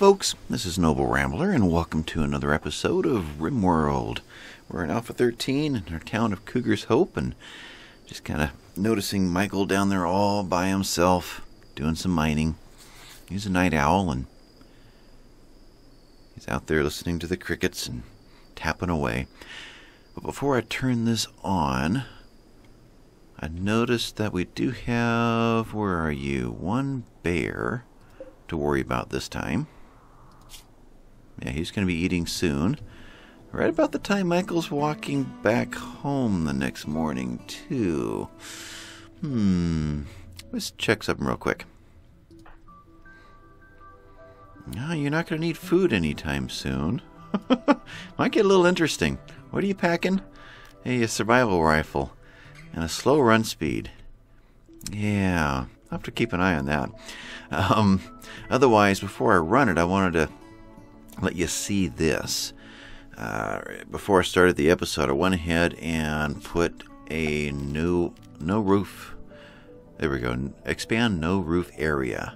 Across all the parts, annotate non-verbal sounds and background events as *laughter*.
folks, this is Noble Rambler, and welcome to another episode of RimWorld. We're in Alpha 13 in our town of Cougar's Hope, and just kind of noticing Michael down there all by himself, doing some mining. He's a night owl, and he's out there listening to the crickets and tapping away. But before I turn this on, I noticed that we do have, where are you? One bear to worry about this time. Yeah, he's going to be eating soon. Right about the time Michael's walking back home the next morning, too. Hmm. Let's check something real quick. No, you're not going to need food anytime soon. *laughs* Might get a little interesting. What are you packing? Hey, a survival rifle and a slow run speed. Yeah, I'll have to keep an eye on that. Um, otherwise, before I run it, I wanted to let you see this. Uh, before I started the episode, I went ahead and put a new no roof. There we go. Expand no roof area.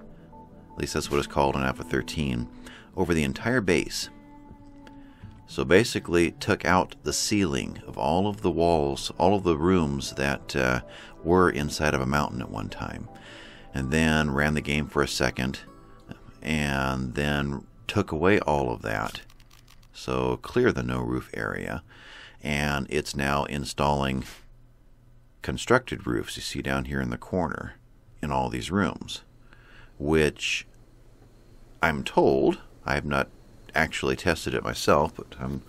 At least that's what it's called in Alpha 13 over the entire base. So basically, took out the ceiling of all of the walls, all of the rooms that uh, were inside of a mountain at one time, and then ran the game for a second, and then took away all of that so clear the no roof area. And it's now installing constructed roofs you see down here in the corner in all these rooms, which I'm told, I have not actually tested it myself, but I'm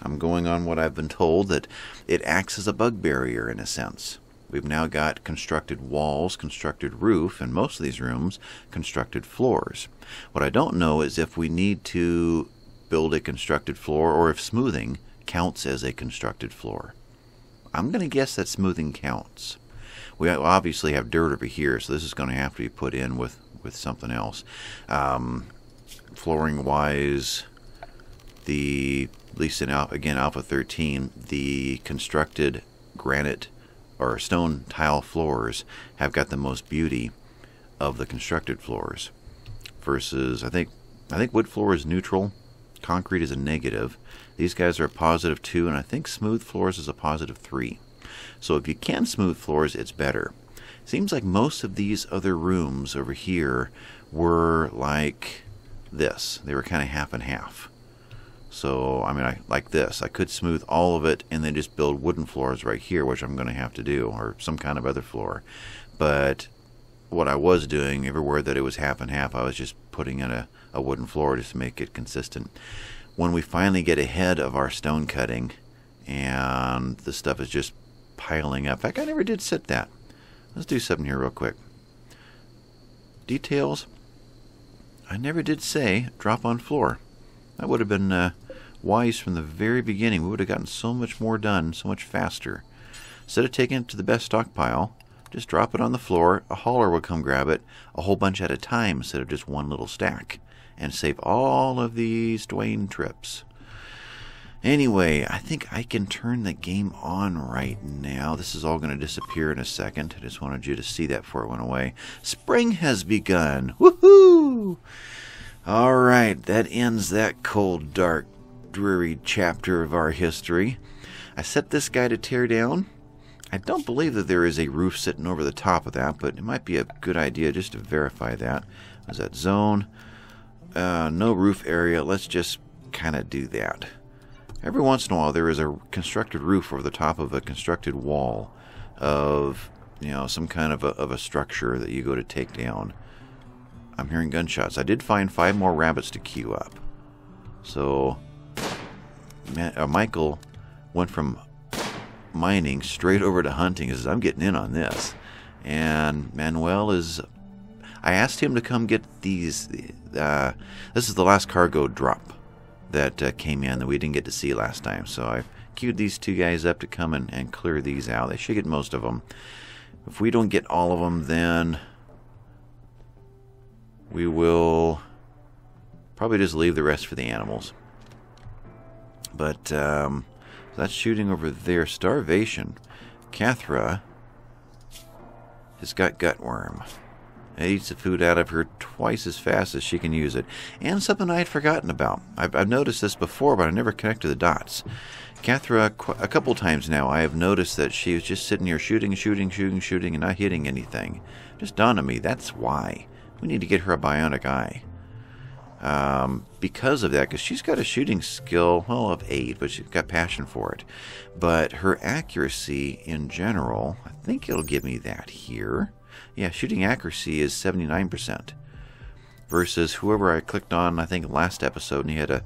I'm going on what I've been told that it acts as a bug barrier in a sense. We've now got constructed walls, constructed roof, and most of these rooms, constructed floors. What I don't know is if we need to build a constructed floor or if smoothing counts as a constructed floor. I'm going to guess that smoothing counts. We obviously have dirt over here, so this is going to have to be put in with, with something else. Um, flooring wise, the at least in again Alpha 13, the constructed granite or stone tile floors have got the most beauty of the constructed floors. Versus, I think I think wood floor is neutral concrete is a negative. These guys are a positive 2, and I think smooth floors is a positive 3. So if you can smooth floors, it's better. Seems like most of these other rooms over here were like this. They were kind of half and half. So, I mean, I like this. I could smooth all of it and then just build wooden floors right here, which I'm going to have to do, or some kind of other floor. But what I was doing everywhere that it was half and half, I was just putting in a, a wooden floor just to make it consistent. When we finally get ahead of our stone cutting and the stuff is just piling up, in fact, I never did set that. Let's do something here real quick. Details. I never did say drop on floor. That would have been uh, wise from the very beginning. We would have gotten so much more done so much faster. Instead of taking it to the best stockpile, just drop it on the floor, a hauler would come grab it, a whole bunch at a time instead of just one little stack, and save all of these Dwayne trips. Anyway, I think I can turn the game on right now. This is all going to disappear in a second. I just wanted you to see that before it went away. Spring has begun. Woohoo! All right, that ends that cold, dark, dreary chapter of our history. I set this guy to tear down. I don't believe that there is a roof sitting over the top of that, but it might be a good idea just to verify that. Is that zone? Uh, no roof area. Let's just kind of do that. Every once in a while, there is a constructed roof over the top of a constructed wall of, you know, some kind of a, of a structure that you go to take down. I'm hearing gunshots. I did find five more rabbits to queue up. So, uh, Michael went from mining straight over to hunting. He says, I'm getting in on this. And Manuel is. I asked him to come get these. Uh, this is the last cargo drop that uh, came in that we didn't get to see last time. So I queued these two guys up to come and, and clear these out. They should get most of them. If we don't get all of them, then we will probably just leave the rest for the animals. But um, that's shooting over there. Starvation. Cathra has got gutworm. It eats the food out of her twice as fast as she can use it. And something I had forgotten about. I've, I've noticed this before, but I never connected the dots. Cathra, a couple times now, I have noticed that she was just sitting here shooting, shooting, shooting, shooting, and not hitting anything. Just dawned on me, that's why. We need to get her a bionic eye. Um, because of that, because she's got a shooting skill, well, of 8, but she's got passion for it. But her accuracy in general, I think it'll give me that here. Yeah, shooting accuracy is 79%. Versus whoever I clicked on, I think last episode, and he had a,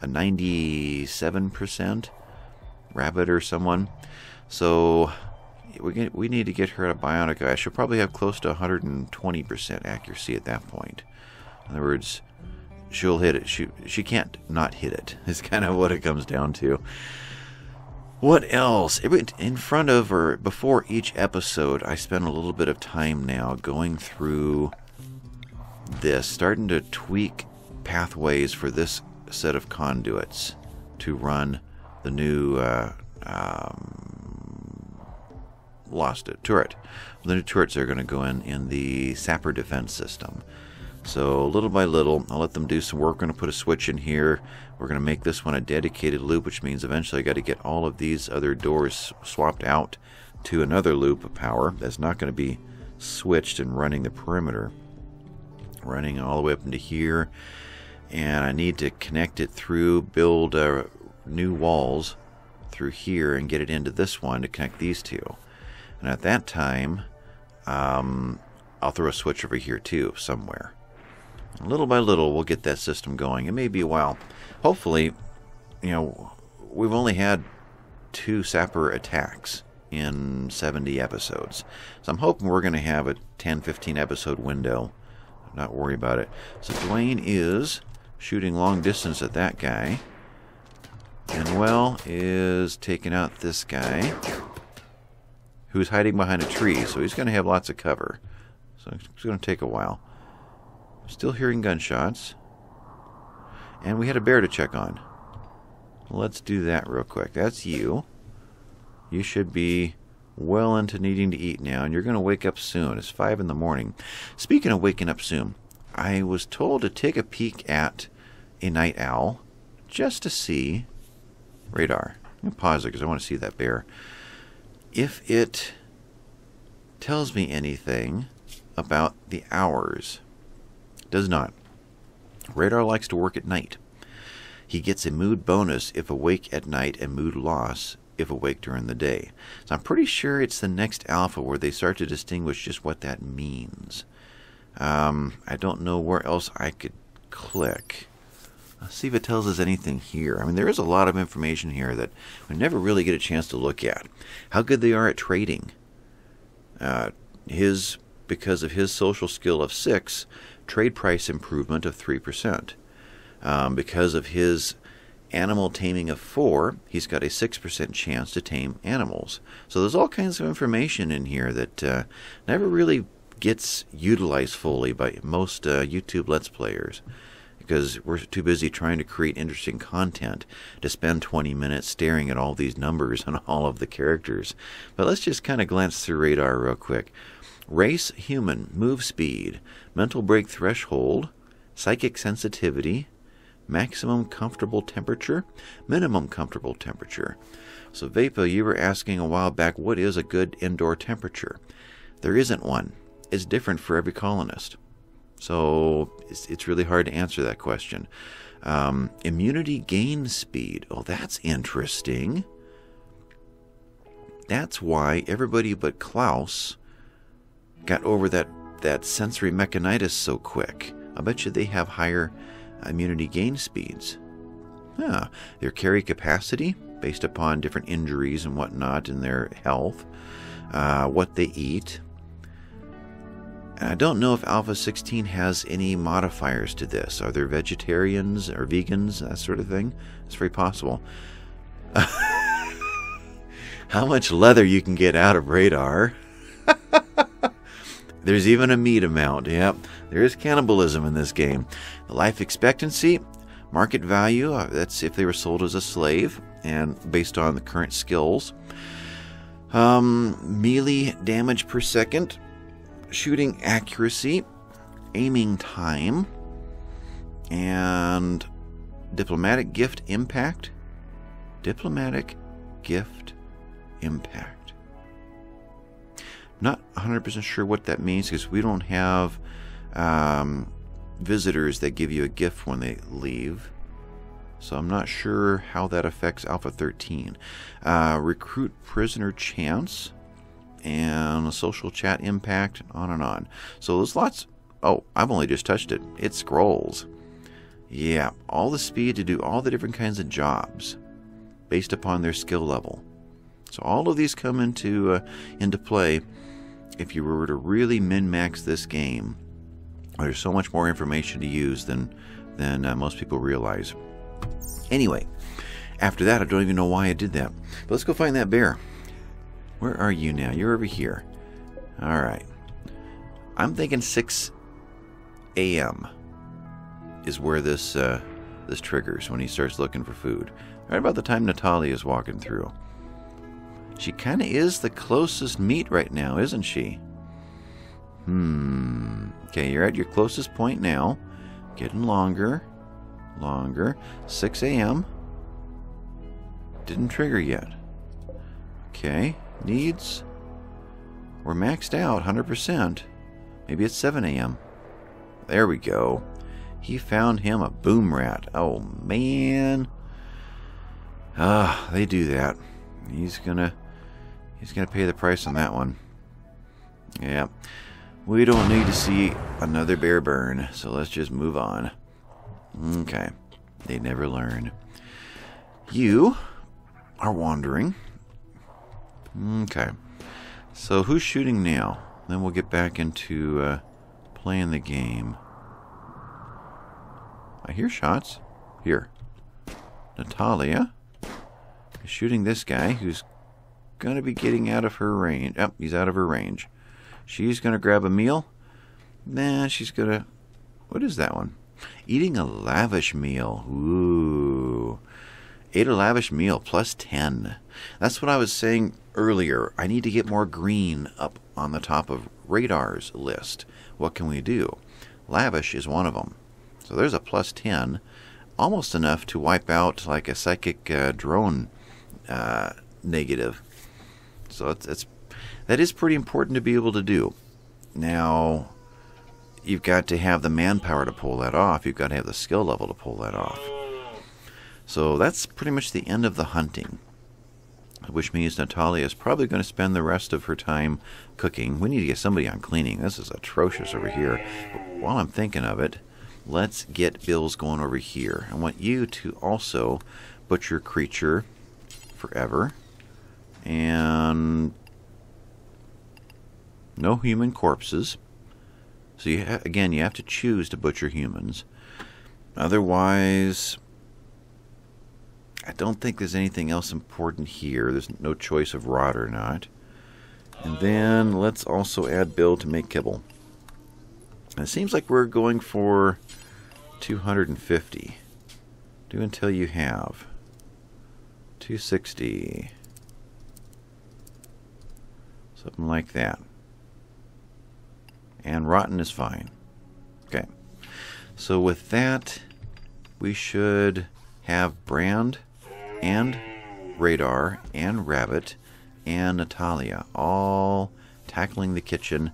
a 97% rabbit or someone. So we get, we need to get her a bionic eye. She'll probably have close to 120% accuracy at that point. In other words, she'll hit it. She she can't not hit it. *laughs* Is kind of what it comes down to. What else? In front of or before each episode, I spend a little bit of time now going through this, starting to tweak pathways for this set of conduits to run the new uh, um, lost it turret. The new turrets are going to go in in the sapper defense system. So little by little, I'll let them do some work. We're going to put a switch in here. We're going to make this one a dedicated loop, which means eventually I got to get all of these other doors swapped out to another loop of power that's not going to be switched and running the perimeter. Running all the way up into here. And I need to connect it through, build uh, new walls through here and get it into this one to connect these two. And at that time, um, I'll throw a switch over here too, somewhere. Little by little, we'll get that system going. It may be a while. Hopefully, you know, we've only had two Sapper attacks in 70 episodes. So I'm hoping we're going to have a 10 15 episode window. Not worry about it. So Dwayne is shooting long distance at that guy. And well is taking out this guy who's hiding behind a tree. So he's going to have lots of cover. So it's going to take a while. Still hearing gunshots. And we had a bear to check on. Let's do that real quick. That's you. You should be well into needing to eat now, and you're going to wake up soon. It's 5 in the morning. Speaking of waking up soon, I was told to take a peek at a night owl just to see radar. I'm going to pause it because I want to see that bear. If it tells me anything about the hours does not. Radar likes to work at night. He gets a mood bonus if awake at night and mood loss if awake during the day. So I'm pretty sure it's the next alpha where they start to distinguish just what that means. Um, I don't know where else I could click. Let's see if it tells us anything here. I mean, there is a lot of information here that we never really get a chance to look at. How good they are at trading. Uh, his, because of his social skill of six, trade price improvement of 3%. Um, because of his animal taming of 4, he's got a 6% chance to tame animals. So there's all kinds of information in here that uh, never really gets utilized fully by most uh, YouTube Let's Players because we're too busy trying to create interesting content to spend 20 minutes staring at all these numbers *laughs* and all of the characters. But let's just kind of glance through radar real quick. Race human, move speed, mental break threshold, psychic sensitivity, maximum comfortable temperature, minimum comfortable temperature. So, Vapa, you were asking a while back what is a good indoor temperature? There isn't one. It's different for every colonist. So, it's, it's really hard to answer that question. Um, immunity gain speed. Oh, that's interesting. That's why everybody but Klaus got over that, that sensory mechanites so quick. I bet you they have higher immunity gain speeds. Yeah, their carry capacity, based upon different injuries and whatnot in their health, uh, what they eat. And I don't know if Alpha 16 has any modifiers to this. Are there vegetarians or vegans, that sort of thing? It's very possible. *laughs* How much leather you can get out of radar. There's even a meat amount. Yep, there is cannibalism in this game. The life expectancy, market value, uh, that's if they were sold as a slave and based on the current skills. Um, melee damage per second, shooting accuracy, aiming time, and diplomatic gift impact. Diplomatic gift impact. Not 100% sure what that means because we don't have um, visitors that give you a gift when they leave. So I'm not sure how that affects Alpha 13. Uh, recruit prisoner chance and social chat impact, on and on. So there's lots. Oh, I've only just touched it. It scrolls. Yeah, all the speed to do all the different kinds of jobs based upon their skill level. So all of these come into uh, into play if you were to really min-max this game. There's so much more information to use than than uh, most people realize. Anyway, after that, I don't even know why I did that. But let's go find that bear. Where are you now? You're over here. All right. I'm thinking 6 a.m. is where this uh, this triggers when he starts looking for food. Right about the time Natalia is walking through. She kind of is the closest meat right now, isn't she? Hmm. Okay, you're at your closest point now. Getting longer. Longer. 6 a.m. Didn't trigger yet. Okay. Needs. We're maxed out 100%. Maybe it's 7 a.m. There we go. He found him a boom rat. Oh, man. Ah, they do that. He's gonna he's gonna pay the price on that one. Yeah. We don't need to see another bear burn, so let's just move on. Okay. They never learn. You are wandering. Okay. So who's shooting now? Then we'll get back into uh, playing the game. I hear shots. Here. Natalia is shooting this guy who's going to be getting out of her range. Oh, he's out of her range. She's going to grab a meal. Nah, she's going to... What is that one? Eating a lavish meal. Ooh. Ate a lavish meal plus 10. That's what I was saying earlier. I need to get more green up on the top of radar's list. What can we do? Lavish is one of them. So there's a plus 10. Almost enough to wipe out like a psychic uh, drone uh, negative. So it's, it's that is pretty important to be able to do. Now, you've got to have the manpower to pull that off. You've got to have the skill level to pull that off. So that's pretty much the end of the hunting, which means Natalia is probably going to spend the rest of her time cooking. We need to get somebody on cleaning. This is atrocious over here. But while I'm thinking of it, let's get Bills going over here. I want you to also butcher creature forever. And no human corpses. So you ha- again, you have to choose to butcher humans. Otherwise, I don't think there's anything else important here. There's no choice of rot or not. And then let's also add Bill to make kibble. it seems like we're going for 250. Do until you have. 260. Something like that. And rotten is fine. Okay. So with that, we should have Brand and Radar and Rabbit and Natalia all tackling the kitchen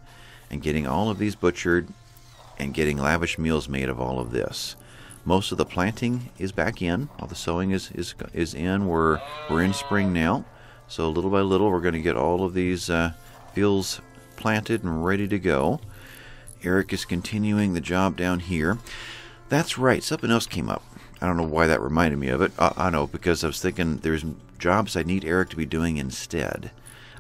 and getting all of these butchered and getting lavish meals made of all of this. Most of the planting is back in. All the sowing is is is in. We're we're in spring now, so little by little we're going to get all of these uh, fields planted and ready to go. Eric is continuing the job down here. That's right. Something else came up. I don't know why that reminded me of it. Uh, I know because I was thinking there's jobs I need Eric to be doing instead.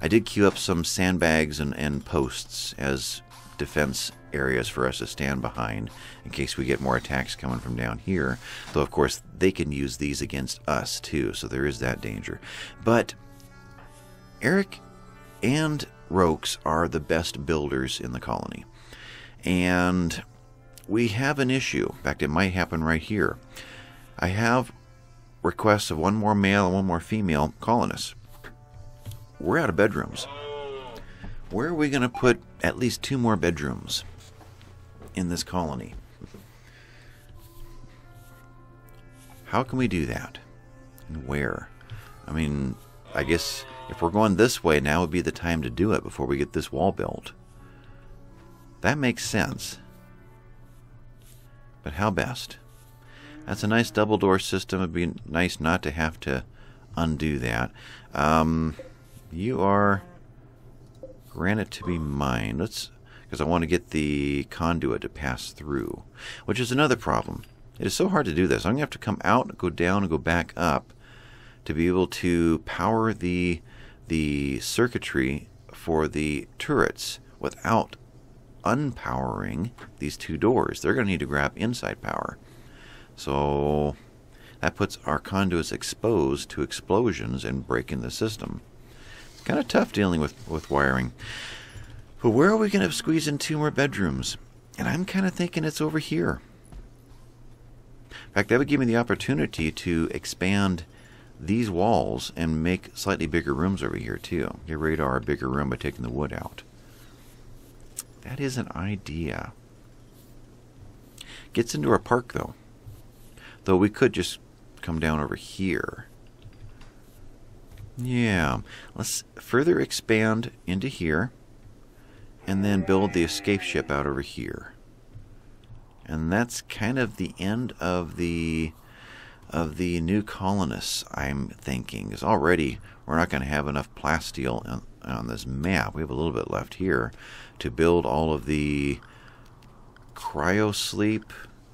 I did queue up some sandbags and, and posts as defense areas for us to stand behind in case we get more attacks coming from down here. Though, of course, they can use these against us too, so there is that danger. But Eric and Rokes are the best builders in the colony. And we have an issue. In fact, it might happen right here. I have requests of one more male and one more female colonists. We're out of bedrooms. where are we going to put at least two more bedrooms in this colony? How can we do that? And where? I mean, I guess if we're going this way, now would be the time to do it before we get this wall built. That makes sense. But how best? That's a nice double door system. It'd be nice not to have to undo that. Um, you are granite to be mine. Let's because I want to get the conduit to pass through, which is another problem. It is so hard to do this. I'm going to have to come out, go down, and go back up to be able to power the the circuitry for the turrets without unpowering these two doors. They're going to need to grab inside power. So that puts our conduits exposed to explosions and breaking the system. It's kind of tough dealing with, with wiring. But where are we going to squeeze in two more bedrooms? And I'm kind of thinking it's over here. In fact, that would give me the opportunity to expand these walls and make slightly bigger rooms over here too. Get radar a bigger room by taking the wood out. That is an idea. Gets into our park though. Though we could just come down over here. Yeah, let's further expand into here and then build the escape ship out over here. And that's kind of the end of the of the new colonists, I'm thinking. is already we're not going to have enough plasteel on, on this map. We have a little bit left here to build all of the cryosleep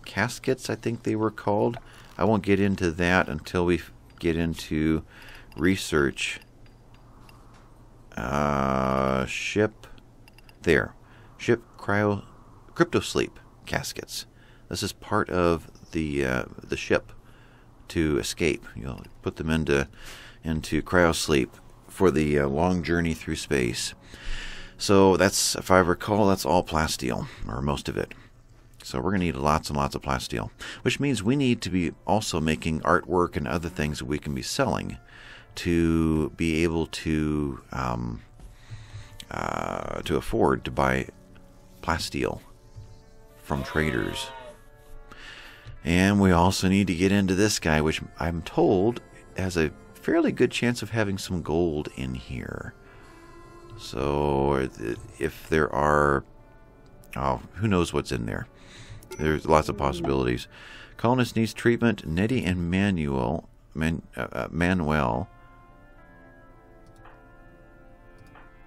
caskets, I think they were called. I won't get into that until we get into research. Uh, ship there, ship cryo crypto sleep caskets. This is part of the uh, the ship to escape. You'll put them into into cryosleep for the uh, long journey through space. So that's, if I recall, that's all plasteel, or most of it. So we're going to need lots and lots of plasteel, which means we need to be also making artwork and other things that we can be selling to be able to um, uh, to afford to buy plasteel from traders. And we also need to get into this guy, which I'm told has a fairly good chance of having some gold in here. So if there are, oh, who knows what's in there? There's lots of possibilities. Colonist needs treatment. Nettie and Manuel, Man, uh, uh Manuel.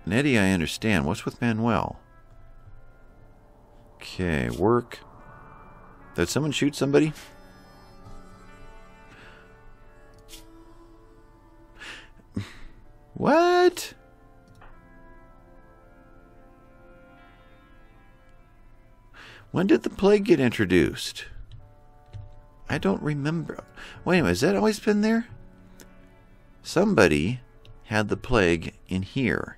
Nettie, I understand. What's with Manuel? Okay, work. Did someone shoot somebody? What? When did the plague get introduced? I don't remember. Wait a minute, has that always been there? Somebody had the plague in here.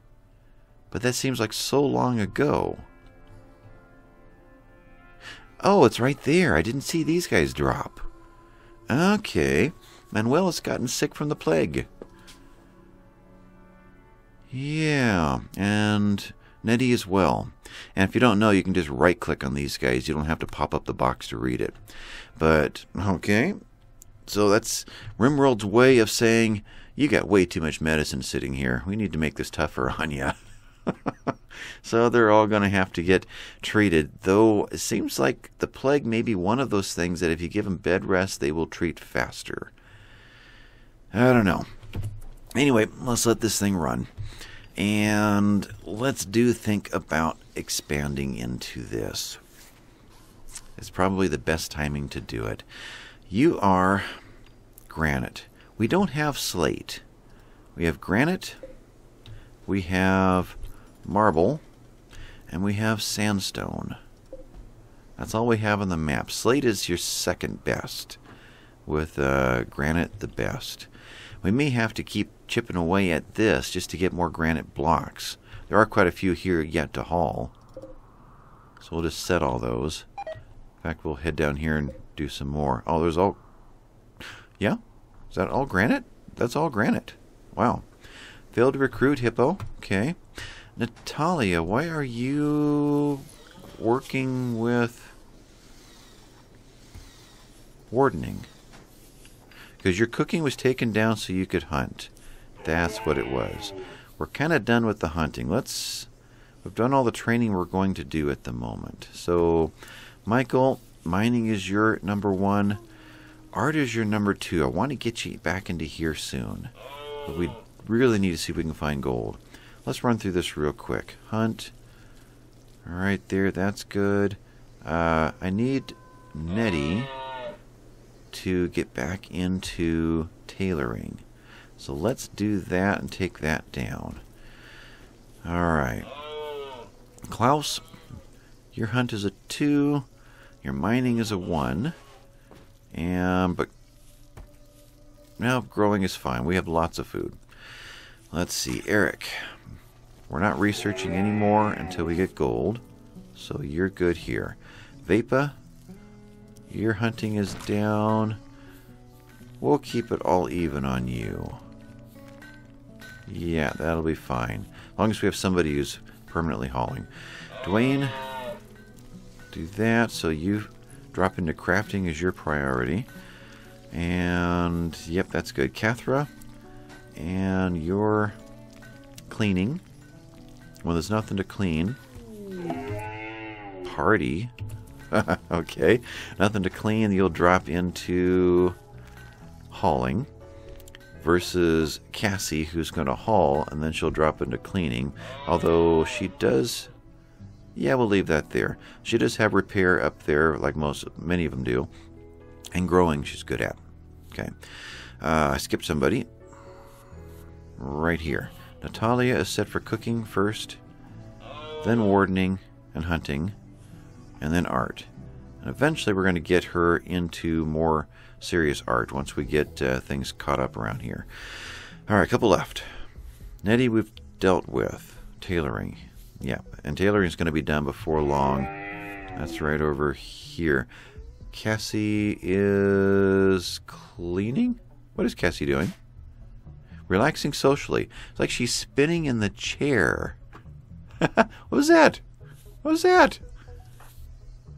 But that seems like so long ago. Oh, it's right there. I didn't see these guys drop. Okay. Manuel has gotten sick from the plague. Yeah, and Nettie as well. And if you don't know, you can just right click on these guys. You don't have to pop up the box to read it. But, okay. So that's Rimworld's way of saying, you got way too much medicine sitting here. We need to make this tougher *laughs* on you. *laughs* so they're all going to have to get treated. Though it seems like the plague may be one of those things that if you give them bed rest, they will treat faster. I don't know. Anyway, let's let this thing run. And let's do think about expanding into this. It's probably the best timing to do it. You are granite. We don't have slate. We have granite. We have marble, and we have sandstone. That's all we have on the map. Slate is your second best, with uh, granite the best. We may have to keep chipping away at this just to get more granite blocks. There are quite a few here yet to haul. So we'll just set all those. In fact, we'll head down here and do some more. Oh, there's all... Yeah? Is that all granite? That's all granite. Wow. Failed to recruit Hippo. Okay. Natalia, why are you working with wardening? Because your cooking was taken down so you could hunt. That's what it was. We're kind of done with the hunting. Let's. We've done all the training we're going to do at the moment. So, Michael, mining is your number one. Art is your number two. I want to get you back into here soon. But we really need to see if we can find gold. Let's run through this real quick. Hunt. Right, there. That's good. Uh, I need Nettie to get back into tailoring. So let's do that and take that down. All right. Klaus, your hunt is a 2. Your mining is a 1. And, but, now growing is fine. We have lots of food. Let's see, Eric. We're not researching anymore until we get gold. So you're good here. Vapa, your hunting is down. We'll keep it all even on you. Yeah, that'll be fine. As long as we have somebody who's permanently hauling. Dwayne, do that. So you drop into crafting as your priority. And, yep, that's good. Cathra, and your cleaning. Well, there's nothing to clean. Party. *laughs* okay. Nothing to clean. You'll drop into hauling versus Cassie, who's going to haul, and then she'll drop into cleaning. Although she does, yeah, we'll leave that there. She does have repair up there, like most, many of them do, and growing she's good at. Okay, uh, I skipped somebody right here. Natalia is set for cooking first, then wardening and hunting, and then art. And eventually, we're going to get her into more serious art once we get uh, things caught up around here. All right, a couple left. Nettie, we've dealt with. Tailoring. Yeah, and tailoring is going to be done before long. That's right over here. Cassie is cleaning? What is Cassie doing? Relaxing socially. It's like she's spinning in the chair. *laughs* what was that? What was that?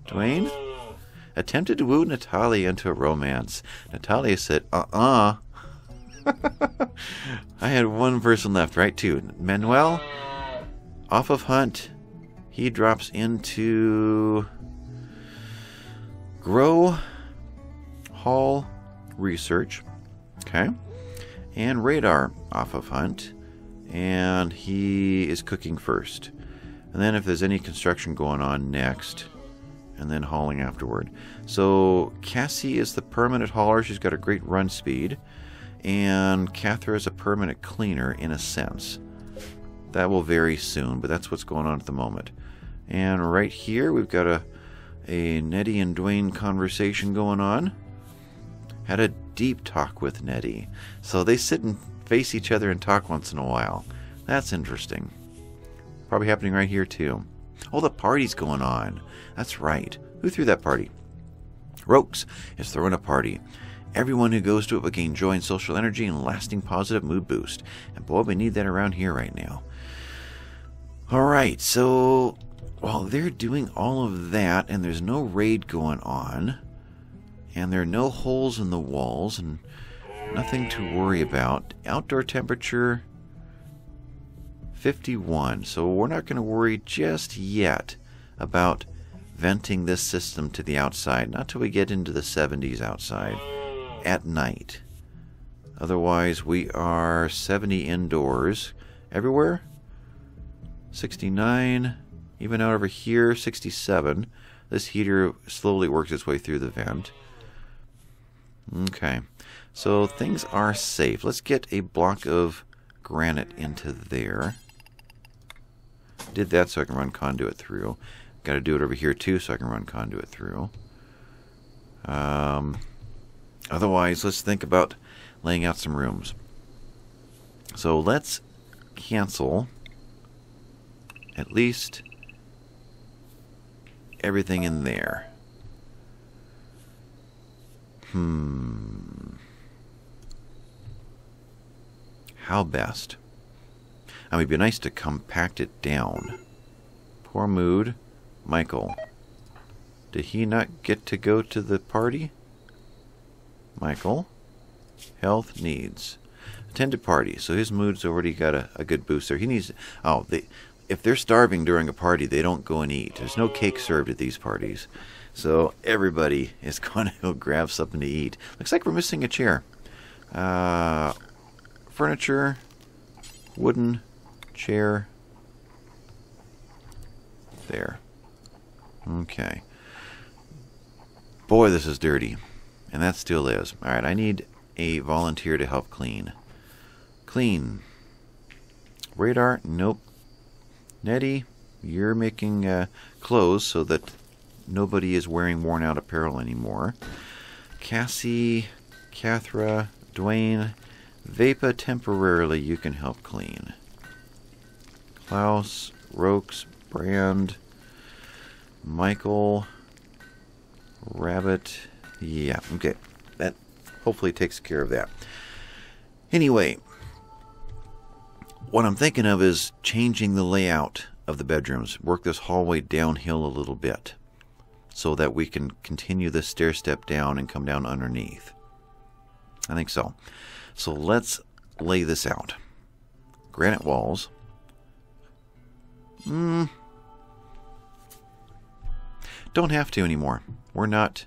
Dwayne? attempted to woo Natalia into a romance. Natalia said, uh uh *laughs* I had one person left, right? Two. Manuel, off of Hunt, he drops into Grow Hall Research. Okay. And Radar off of Hunt. And he is cooking first. And then if there's any construction going on next, and then hauling afterward. So Cassie is the permanent hauler. She's got a great run speed. And Cathra is a permanent cleaner in a sense. That will vary soon, but that's what's going on at the moment. And right here we've got a, a Nettie and Dwayne conversation going on. Had a deep talk with Nettie. So they sit and face each other and talk once in a while. That's interesting. Probably happening right here too. Oh, the party's going on. That's right. Who threw that party? Rokes is throwing a party. Everyone who goes to it will gain joy and social energy and lasting positive mood boost. And boy, we need that around here right now. All right, so while they're doing all of that, and there's no raid going on, and there are no holes in the walls, and nothing to worry about, outdoor temperature 51. So we're not going to worry just yet about venting this system to the outside, not till we get into the 70s outside at night. Otherwise, we are 70 indoors everywhere. 69, even out over here, 67. This heater slowly works its way through the vent. Okay, so things are safe. Let's get a block of granite into there. Did that so I can run conduit through. Got to do it over here too so I can run conduit through. Um, otherwise, let's think about laying out some rooms. So let's cancel at least everything in there. Hmm. How best? I mean, it'd be nice to compact it down. Poor mood. Michael. Did he not get to go to the party? Michael. Health needs. Attended party. So his mood's already got a, a good boost there. He needs. Oh, they, if they're starving during a party, they don't go and eat. There's no cake served at these parties. So everybody is *laughs* going to go grab something to eat. Looks like we're missing a chair. Uh, furniture, wooden chair. There. Okay. Boy, this is dirty. And that still is. Alright, I need a volunteer to help clean. Clean. Radar? Nope. Nettie, you're making uh, clothes so that nobody is wearing worn out apparel anymore. Cassie, Cathra, Dwayne, Vapa temporarily you can help clean. Klaus, Rokes, Brand, Michael, Rabbit. Yeah, okay. That hopefully takes care of that. Anyway, what I'm thinking of is changing the layout of the bedrooms. Work this hallway downhill a little bit so that we can continue the stair step down and come down underneath. I think so. So let's lay this out. Granite walls. Hmm. Don't have to anymore. We're not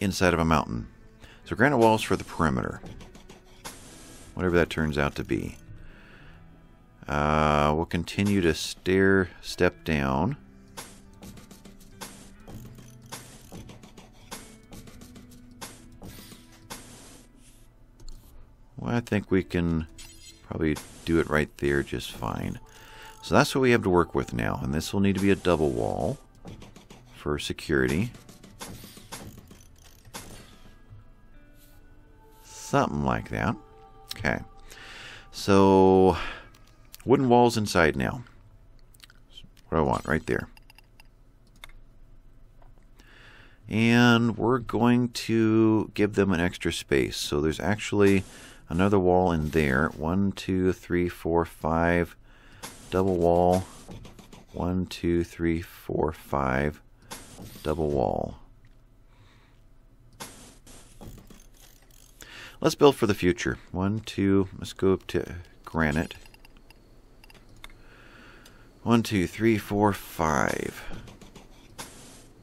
inside of a mountain. So granite walls for the perimeter. Whatever that turns out to be. Uh, we'll continue to stair step down. Well, I think we can probably do it right there just fine. So that's what we have to work with now. And this will need to be a double wall for security. Something like that. Okay. So, wooden walls inside now. What I want right there. And we're going to give them an extra space. So there's actually another wall in there. One, two, three, four, five. Double wall. One, two, three, four, five. Double wall. Let's build for the future. One, two, let's go up to granite. One, two, three, four, five.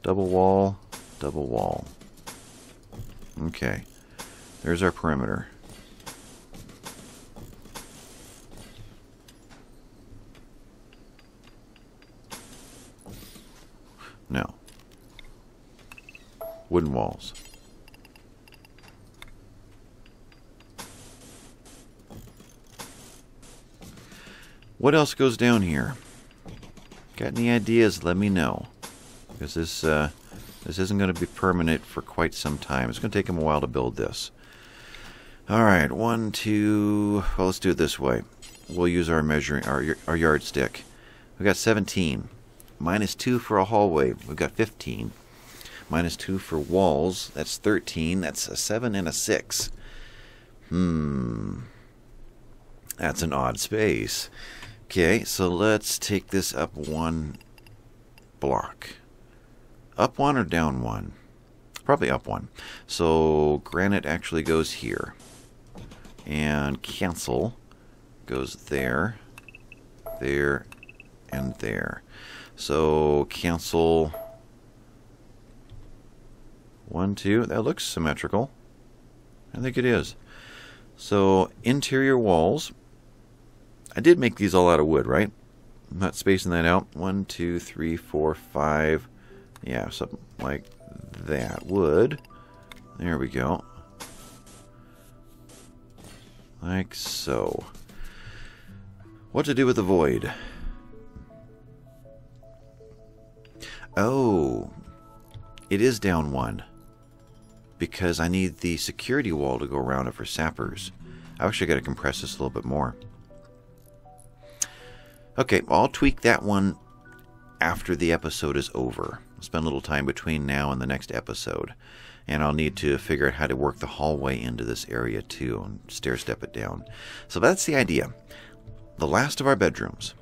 Double wall, double wall. Okay. There's our perimeter. No. Wooden walls. What else goes down here? Got any ideas? Let me know. Because this, uh, this isn't going to be permanent for quite some time. It's going to take them a while to build this. Alright, one, two... Well, let's do it this way. We'll use our measuring, our, our yardstick. We've got 17. Minus 2 for a hallway. We've got 15. Minus 2 for walls. That's 13. That's a 7 and a 6. Hmm. That's an odd space. Okay, so let's take this up one block. Up one or down one? Probably up one. So granite actually goes here. And cancel goes there, there, and there. So cancel one, two. That looks symmetrical. I think it is. So interior walls I did make these all out of wood, right? I'm not spacing that out. One, two, three, four, five. Yeah, something like that. Wood. There we go. Like so. What to do with the void? Oh, it is down one. Because I need the security wall to go around it for sappers. I actually got to compress this a little bit more. Okay, I'll tweak that one after the episode is over. I'll spend a little time between now and the next episode. And I'll need to figure out how to work the hallway into this area too and stair step it down. So that's the idea. the last of our bedrooms.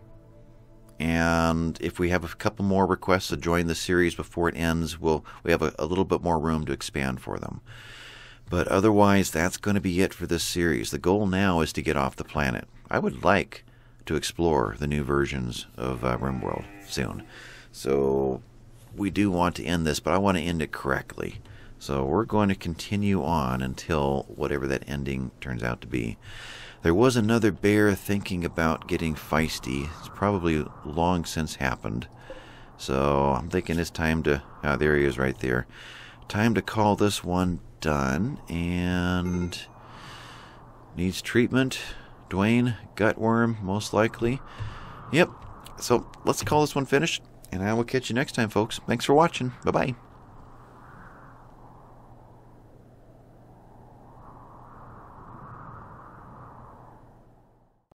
And if we have a couple more requests to join the series before it ends, we'll we have a, a little bit more room to expand for them. But otherwise, that's going to be it for this series. The goal now is to get off the planet. I would like to explore the new versions of uh, RimWorld soon. So we do want to end this, but I want to end it correctly. So we're going to continue on until whatever that ending turns out to be. There was another bear thinking about getting feisty. It's probably long since happened. So I'm thinking it's time to. Ah, there he is right there. Time to call this one done. And. Needs treatment. Dwayne, gutworm, most likely. Yep. So let's call this one finished. And I will catch you next time, folks. Thanks for watching. Bye bye.